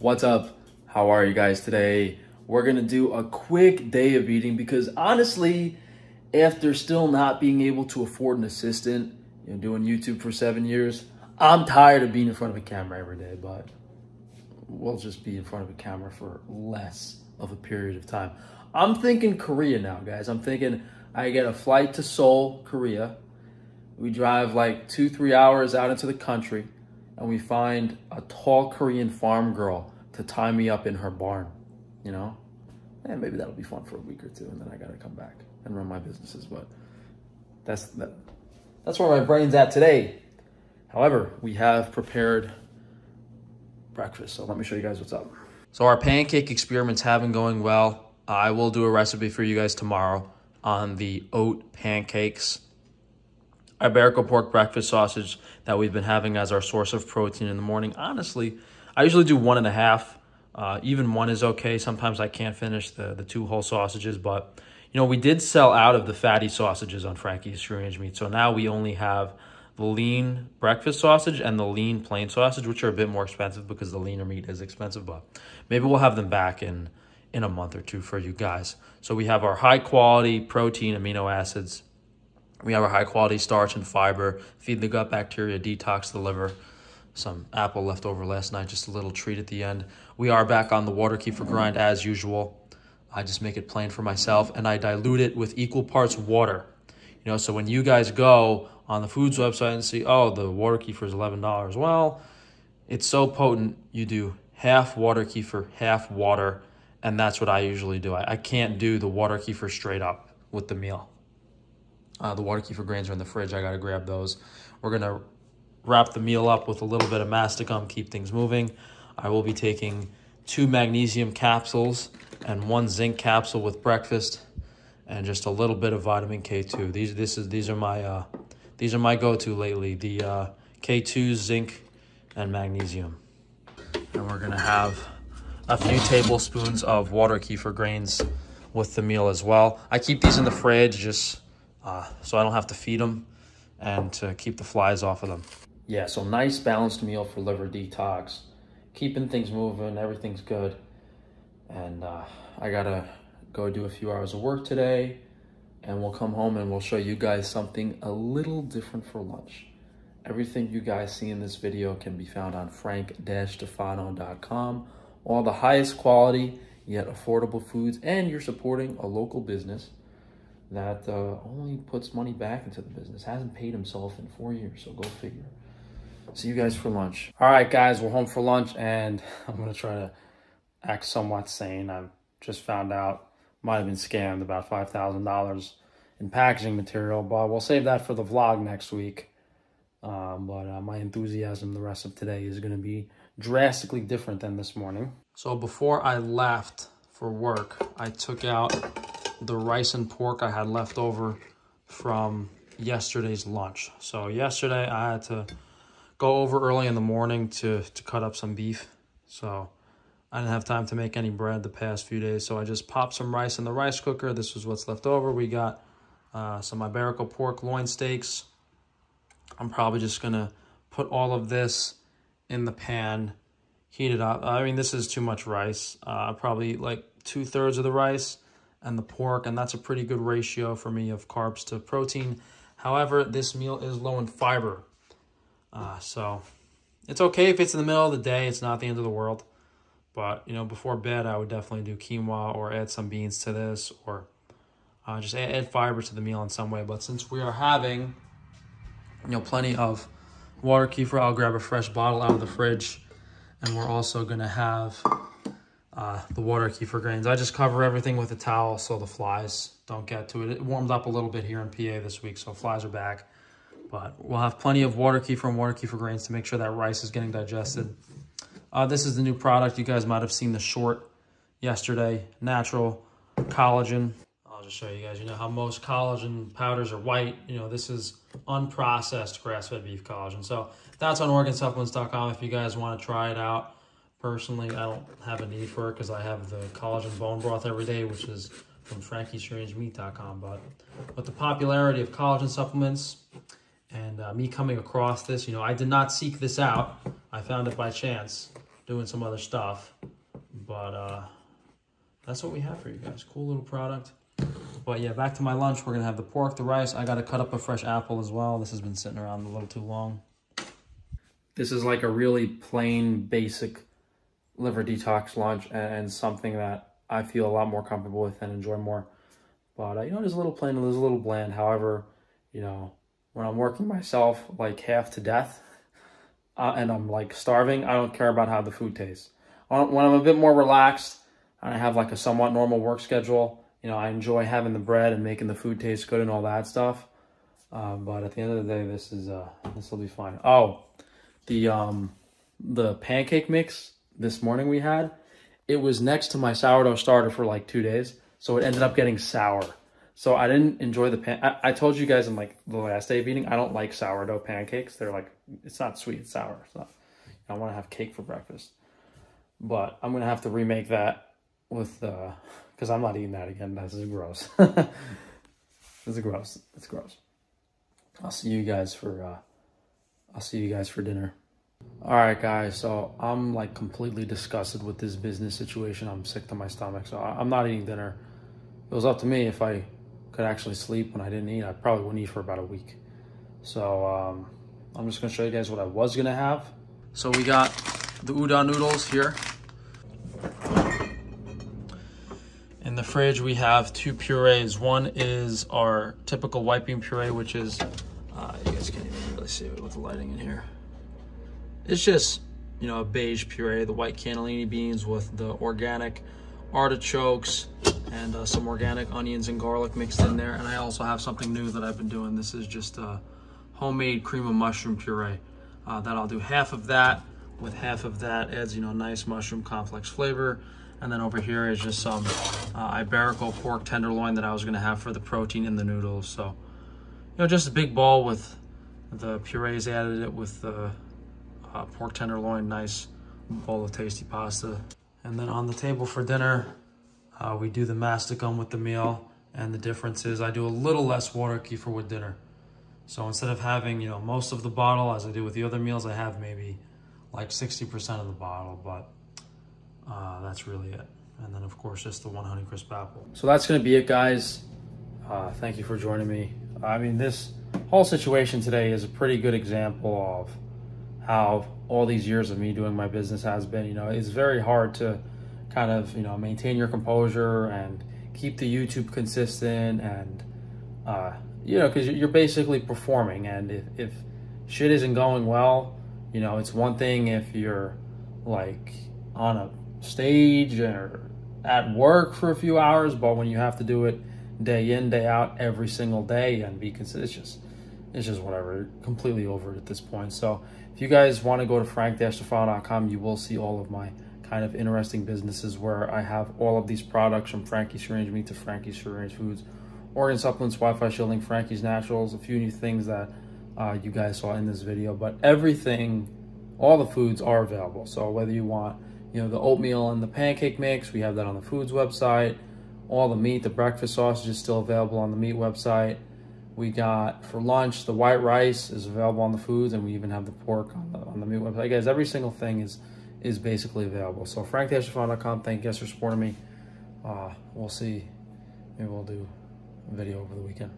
What's up? How are you guys today? We're gonna do a quick day of eating because honestly, after still not being able to afford an assistant, you know, doing YouTube for seven years, I'm tired of being in front of a camera every day, but we'll just be in front of a camera for less of a period of time. I'm thinking Korea now, guys. I'm thinking I get a flight to Seoul, Korea. We drive like two, three hours out into the country and we find a tall Korean farm girl to tie me up in her barn, you know? And maybe that'll be fun for a week or two and then I gotta come back and run my businesses. But that's that, that's where my brain's at today. However, we have prepared breakfast. So let me show you guys what's up. So our pancake experiment's have been going well. I will do a recipe for you guys tomorrow on the oat pancakes. Iberico pork breakfast sausage that we've been having as our source of protein in the morning. Honestly, I usually do one and a half. Uh, even one is okay. Sometimes I can't finish the, the two whole sausages, but you know, we did sell out of the fatty sausages on Frankie's Free Range Meat. So now we only have the lean breakfast sausage and the lean plain sausage, which are a bit more expensive because the leaner meat is expensive, but maybe we'll have them back in in a month or two for you guys. So we have our high quality protein amino acids. We have our high quality starch and fiber, feed the gut bacteria, detox the liver. Some apple left over last night, just a little treat at the end. We are back on the water kefir grind as usual. I just make it plain for myself and I dilute it with equal parts water. You know, so when you guys go on the foods website and see, oh, the water kefir is $11. Well, it's so potent, you do half water kefir, half water, and that's what I usually do. I, I can't do the water kefir straight up with the meal. Uh, the water kefir grains are in the fridge. I got to grab those. We're going to wrap the meal up with a little bit of mastic gum, keep things moving. I will be taking two magnesium capsules and one zinc capsule with breakfast and just a little bit of vitamin K2. These this is these are my uh, these are my go-to lately. The uh, K2, zinc, and magnesium. And we're gonna have a few tablespoons of water kefir grains with the meal as well. I keep these in the fridge just uh, so I don't have to feed them and to keep the flies off of them. Yeah, so nice balanced meal for liver detox. Keeping things moving, everything's good. And uh, I gotta go do a few hours of work today and we'll come home and we'll show you guys something a little different for lunch. Everything you guys see in this video can be found on frank-tufano.com. All the highest quality yet affordable foods and you're supporting a local business that uh, only puts money back into the business. Hasn't paid himself in four years, so go figure. See you guys for lunch. All right, guys, we're home for lunch and I'm gonna try to act somewhat sane. I've just found out might have been scammed about $5,000 in packaging material, but we'll save that for the vlog next week. Um, but uh, my enthusiasm the rest of today is going to be drastically different than this morning. So before I left for work, I took out the rice and pork I had left over from yesterday's lunch. So yesterday I had to go over early in the morning to, to cut up some beef. So I didn't have time to make any bread the past few days, so I just popped some rice in the rice cooker. This was what's left over. We got uh, some Iberico pork loin steaks. I'm probably just going to put all of this in the pan, heat it up. I mean, this is too much rice. Uh, probably like two-thirds of the rice and the pork, and that's a pretty good ratio for me of carbs to protein. However, this meal is low in fiber, uh, so it's okay if it's in the middle of the day. It's not the end of the world. But, you know, before bed, I would definitely do quinoa or add some beans to this or uh, just add, add fiber to the meal in some way. But since we are having, you know, plenty of water kefir, I'll grab a fresh bottle out of the fridge. And we're also to have uh, the water kefir grains. I just cover everything with a towel so the flies don't get to it. It warmed up a little bit here in PA this week, so flies are back. But we'll have plenty of water kefir and water kefir grains to make sure that rice is getting digested. Uh, this is the new product. You guys might have seen the short yesterday. Natural collagen. I'll just show you guys. You know how most collagen powders are white. You know, this is unprocessed grass-fed beef collagen. So that's on organsupplements.com if you guys want to try it out. Personally, I don't have a need for it because I have the collagen bone broth every day, which is from frankiesfreerangemeat.com. But with the popularity of collagen supplements and uh, me coming across this, you know, I did not seek this out. I found it by chance doing some other stuff. But uh, that's what we have for you guys. Cool little product. But yeah, back to my lunch. We're gonna have the pork, the rice. I gotta cut up a fresh apple as well. This has been sitting around a little too long. This is like a really plain, basic liver detox lunch and something that I feel a lot more comfortable with and enjoy more. But, uh, you know, there's a little plain, there's a little bland. However, you know, when I'm working myself like half to death uh, and I'm like starving, I don't care about how the food tastes. When I'm a bit more relaxed and I have like a somewhat normal work schedule, you know, I enjoy having the bread and making the food taste good and all that stuff. Uh, but at the end of the day, this is uh, this will be fine. Oh, the um, the pancake mix this morning we had, it was next to my sourdough starter for like two days, so it ended up getting sour. So I didn't enjoy the pan. I, I told you guys in like the last day of eating, I don't like sourdough pancakes. They're like it's not sweet, it's sour. It's not. I want to have cake for breakfast, but I'm gonna have to remake that with uh because I'm not eating that again. This is gross. this is gross. It's gross. I'll see you guys for uh I'll see you guys for dinner. All right, guys. So I'm like completely disgusted with this business situation. I'm sick to my stomach. So I'm not eating dinner. It was up to me if I could actually sleep when I didn't eat. I probably wouldn't eat for about a week. So um, I'm just gonna show you guys what I was gonna have. So we got the udon noodles here. In the fridge, we have two purees. One is our typical white bean puree, which is, uh, you guys can't even really see it with the lighting in here. It's just, you know, a beige puree, the white cannellini beans with the organic artichokes and uh, some organic onions and garlic mixed in there. And I also have something new that I've been doing. This is just a homemade cream of mushroom puree. Uh, that I'll do half of that with half of that adds, you know, nice mushroom complex flavor. And then over here is just some uh, Iberico pork tenderloin that I was gonna have for the protein in the noodles. So, you know, just a big bowl with the purees added it with the uh, pork tenderloin, nice bowl of tasty pasta. And then on the table for dinner, uh, we do the mastic gum with the meal. And the difference is I do a little less water kefir with dinner. So instead of having, you know, most of the bottle as I do with the other meals, I have maybe like 60% of the bottle, but uh, that's really it. And then of course, just the one Honeycrisp apple. So that's gonna be it guys. Uh, thank you for joining me. I mean, this whole situation today is a pretty good example of how all these years of me doing my business has been. You know, it's very hard to kind of, you know, maintain your composure and keep the YouTube consistent and, uh, you know, because you're basically performing. And if, if shit isn't going well, you know, it's one thing if you're like on a stage or at work for a few hours, but when you have to do it day in, day out, every single day and be consistent, it's just, it's just whatever, completely over at this point. So if you guys want to go to frank-tufano.com, you will see all of my kind of interesting businesses where I have all of these products from Frankie's Range Meat to Frankie's Range Foods, organ supplements, Wi-Fi shielding, Frankie's Naturals, a few new things that uh, you guys saw in this video, but everything, all the foods are available. So whether you want, you know, the oatmeal and the pancake mix, we have that on the foods website. All the meat, the breakfast sausage is still available on the meat website. We got for lunch, the white rice is available on the foods, and we even have the pork on the, on the meat website. Guys, every single thing is is basically available. So frank-tufano.com, thank you guys for supporting me. Uh, we'll see. Maybe we'll do a video over the weekend.